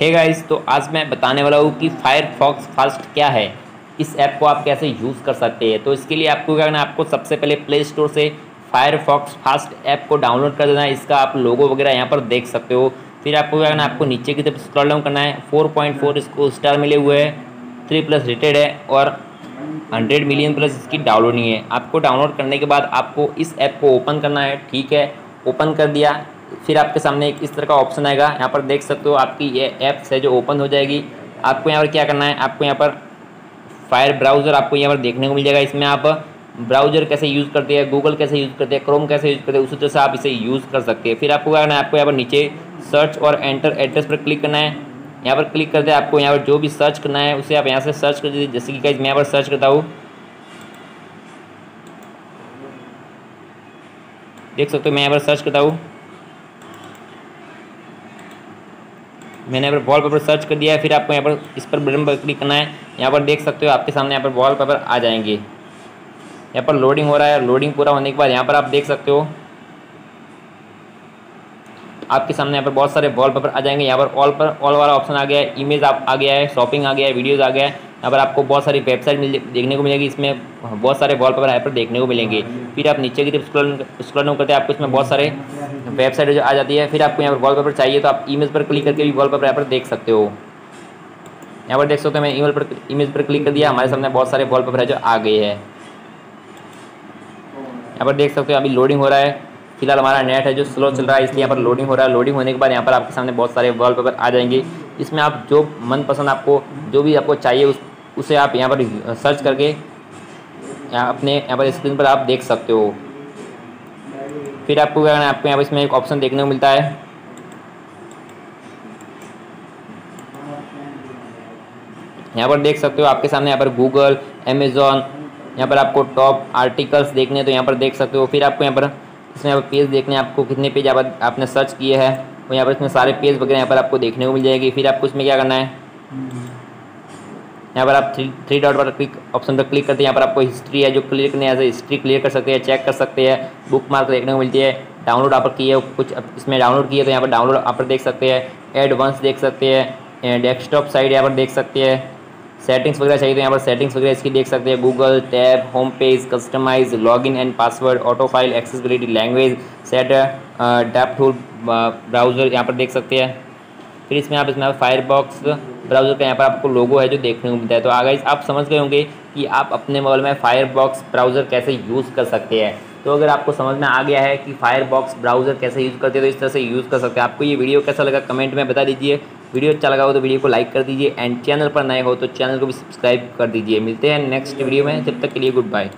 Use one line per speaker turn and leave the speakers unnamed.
है गाइस तो आज मैं बताने वाला हूँ कि फायरफॉक्स फास्ट क्या है। इस ऐप को आप कैसे यूज़ कर सकते हैं? तो इसके लिए आपको क्या करना है? आपको सबसे पहले प्ले स्टोर से फायरफॉक्स फास्ट ऐप को डाउनलोड कर देना है। इसका आप लोगो वगैरह यहाँ पर देख सकते हो। फिर आपको क्या करना है? आपको नीचे की तरफ़ स्क्रॉल डाउन करना है। फोर पॉइंट फोर इसको स्टार मिले हुए हैं। थ्री प्लस रेटेड है और हंड्रेड मिलियन प्लस इसकी डाउनलोडिंग है। आपको डाउनलोड करने के बाद आपको इस ऐप को ओपन करना है। ठीक है? ओपन कर दिया। फिर आपके सामने एक इस तरह का ऑप्शन आएगा। यहाँ पर देख सकते हो आपकी ये ऐप्स है जो ओपन हो जाएगी। आपको यहाँ पर क्या करना है? आपको यहाँ पर फायर ब्राउज़र आपको यहाँ पर देखने को मिल जाएगा। इसमें आप ब्राउज़र कैसे यूज़ करते हैं गूगल कैसे यूज़ करते हैं क्रोम कैसे यूज़ करते हैं, उसी तरह से आप इसे यूज़ कर सकते हैं। फिर आपको क्या करना है? आपको यहाँ पर नीचे सर्च और एंटर एड्रेस पर क्लिक करना है। यहाँ पर क्लिक करते हैं। आपको यहाँ पर जो भी सर्च करना है, उसे आप यहाँ से सर्च कर दीजिए। जैसे कि मैं यहाँ पर सर्च करता हूँ। देख सकते हो, मैं यहाँ पर सर्च करता हूँ। मैंने यहाँ पर वॉल पेपर सर्च कर दिया है, फिर आपको यहाँ पर इस पर बटन पर क्लिक करना है। यहाँ पर देख सकते हो आपके सामने यहाँ पर वॉल पेपर आ जाएँगे। यहाँ पर लोडिंग हो रहा है लोडिंग पूरा होने के बाद यहाँ पर आप देख सकते हो, आपके सामने यहाँ पर बहुत सारे वॉल पेपर आ जाएँगे। यहाँ पर ऑल पर ऑल वाला ऑप्शन आ गया है इमेज आ गया है शॉपिंग आ गया है वीडियोज़ आ गया है। यहाँ पर आपको बहुत सारी वेबसाइट मिल देखने को मिलेगी, इसमें बहुत सारे वॉल पेपर यहाँ पर देखने को मिलेंगे। फिर आप नीचे की तरफ़ स्क्रॉल स्क्रॉल करते हैं, आपको इसमें बहुत सारे वेबसाइट जो आ जाती है। फिर आपको यहाँ पर वॉल पेपर चाहिए तो आप इमेज पर क्लिक करके भी वॉल पेपर यहाँ पर देख सकते हो। यहाँ पर देख सकते हो, मैं ईमेल पर इमेज पर क्लिक कर दिया, हमारे सामने बहुत सारे वॉल पेपर है जो आ गए हैं। यहाँ पर देख सकते हो, अभी लोडिंग हो रहा है। फ़िलहाल हमारा नेट है जो स्लो चल रहा है, इसलिए यहाँ पर लोडिंग हो रहा है। लोडिंग होने के बाद यहाँ पर आपके सामने बहुत सारे वॉल पेपर आ जाएँगे। इसमें आप जो मनपसंद आपको, जो भी आपको चाहिए, उस उसे आप यहाँ पर सर्च करके यहाँ अपने यहाँ पर स्क्रीन पर आप देख सकते हो फिर आपको क्या करना है आपको यहाँ पर इसमें एक ऑप्शन देखने को मिलता है यहाँ पर देख सकते हो आपके सामने यहाँ पर गूगल अमेजोन यहाँ पर आपको टॉप आर्टिकल्स देखने तो यहाँ पर देख सकते हो फिर आपको यहाँ पर इसमें यहाँ पर पेज देखने आपको कितने पेज आप आपने सर्च किए हैं और यहाँ पर इसमें सारे पेज वगैरह यहाँ पर आपको देखने को मिल जाएगी फिर आपको इसमें क्या करना है यहाँ पर आप थ्री थ्री डॉट पर क्लिक ऑप्शन पर क्लिक करते हैं। यहाँ पर आपको हिस्ट्री है, जो क्लियर करने है हिस्ट्री क्लियर कर सकते हैं चेक कर सकते हैं बुक मार्क देखने को मिलती है डाउनलोड आप किए कुछ इसमें डाउनलोड किए तो यहाँ पर डाउनलोड आप देख सकते हैं एडवांस देख सकते हैं डेस्कटॉप साइड यहाँ पर देख सकते हैं सेटिंग्स वगैरह चाहिए तो यहाँ पर सेटिंग्स वगैरह इसकी देख सकते हैं Google tab home page customize login and password autofill accessibility language set Depp tool browser यहाँ पर देख सकते हैं। फिर इसमें आप इसमें फायर बॉक्स ब्राउज़र का यहाँ पर आपको लोगो है जो देखने को मिलता है। तो आगे आप समझ गए होंगे कि आप अपने मोबाइल में फायर बॉक्स ब्राउज़र कैसे यूज़ कर सकते हैं। तो अगर आपको समझ में आ गया है कि फायर बॉक्स ब्राउज़र कैसे यूज़ करते हैं तो इस तरह से यूज़ कर सकते हैं। आपको ये वीडियो कैसा लगा कमेंट में बता दीजिए। वीडियो अच्छा लगा हो तो वीडियो को लाइक कर दीजिए। एंड चैनल पर नए हो तो चैनल को भी सब्सक्राइब कर दीजिए। मिलते हैं नेक्स्ट वीडियो में। जब तक के लिए गुड बाय